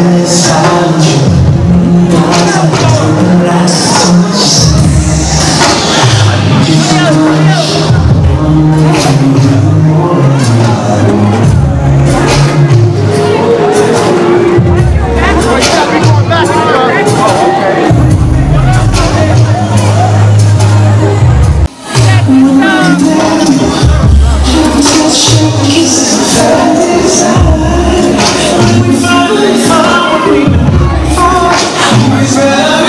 kindness. Israel.